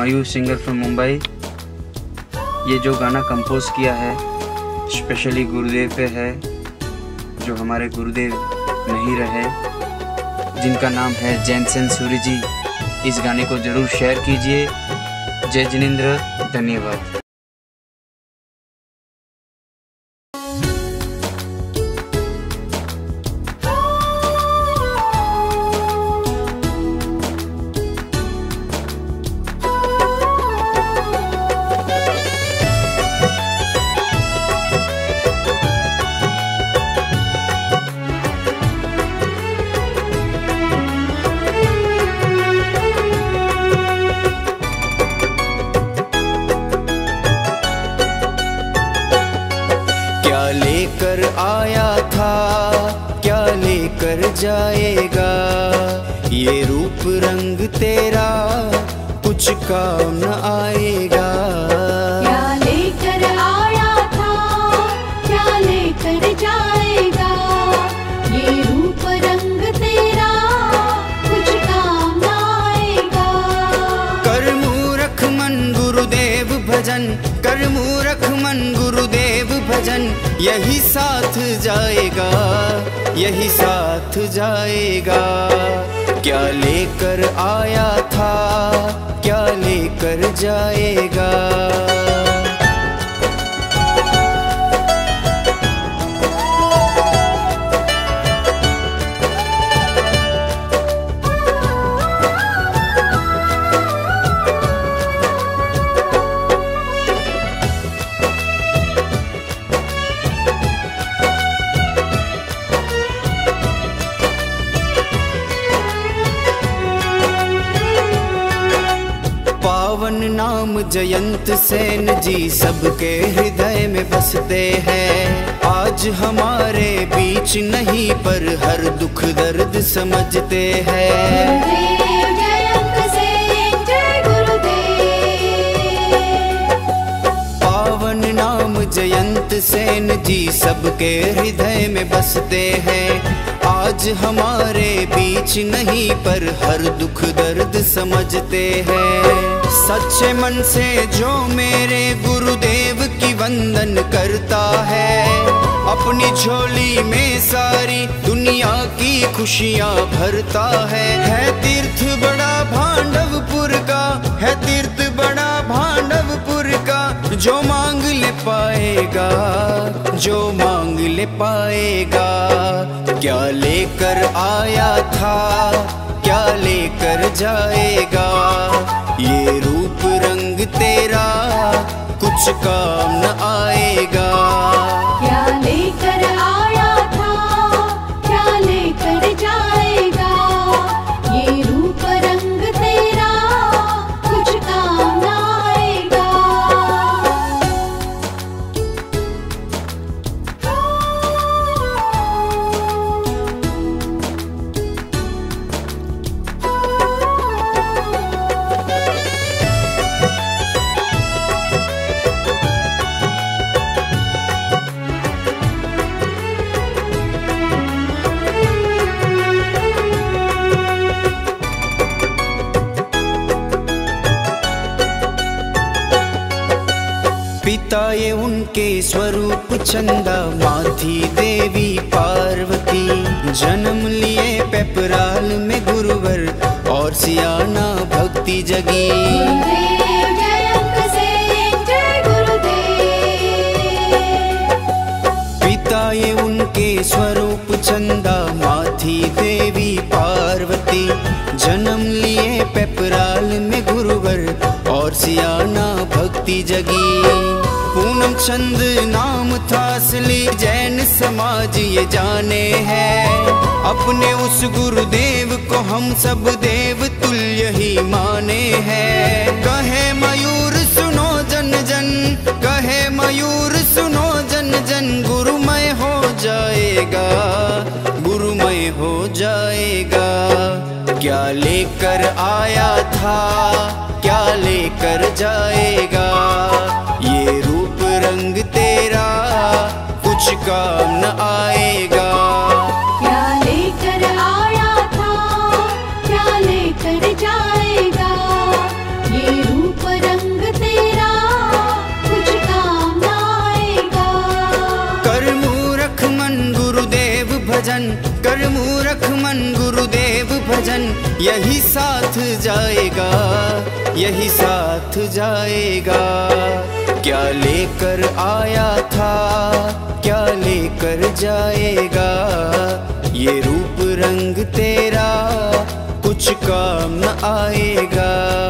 Mayur singer from Mumbai. ये जो गाना कंपोज किया है स्पेशली गुरुदेव पे है, जो हमारे गुरुदेव नहीं रहे, जिनका नाम है जैनसन सूरी जी, इस गाने को ज़रूर शेयर कीजिए। जय जिनेन्द्र, धन्यवाद। जाएगा। ये रूप रंग तेरा कुछ काम न आएगा। मूरख मन गुरुदेव भजन, यही साथ जाएगा, यही साथ जाएगा। क्या लेकर आया था, क्या लेकर जाएगा? जयंत सेन जी सबके हृदय में बसते हैं। आज हमारे बीच नहीं, पर हर दुख दर्द समझते हैं। जयंत सेन जी सबके हृदय में बसते हैं। आज हमारे बीच नहीं, पर हर दुख दर्द समझते हैं। सच्चे मन से जो मेरे गुरुदेव की वंदन करता है, अपनी झोली में सारी दुनिया की खुशियाँ भरता है। है तीर्थ बड़ा भांडवपुर का, है तीर्थ जो मांग ले पाएगा, जो मांग ले पाएगा। क्या लेकर आया था, क्या लेकर जाएगा? ये रूप रंग तेरा, कुछ काम न आएगा। पिता ये उनके स्वरूप चंदा माथी देवी पार्वती। जन्म लिए पेपराल में गुरुवर और सियाना भक्ति जगी। पिता ये उनके स्वरूप चंदा सियाना भक्ति जगी। पूनम चंद नाम था असली, जैन समाज ये जाने हैं। अपने उस गुरुदेव को हम सब देव तुल्य ही माने हैं। कहे मयूर सुनो जन जन, कहे मयूर सुनो जन जन, गुरुमय हो जाएगा, गुरुमय हो जाएगा। क्या लेकर आया रहा क्या लेकर जाएगा? ये रूप रंग तेरा कुछ काम न आएगा। क्या लेकर आया था? क्या लेकर जाएगा? ये रूप रंग तेरा कुछ काम न आएगा। कर मूरख मन गुरुदेव भजन। कर मूरख मन गुरुदेव भजन, यही साथ जाएगा, यही साथ जाएगा। क्या लेकर आया था, क्या लेकर जाएगा? ये रूप रंग तेरा, कुछ काम आएगा।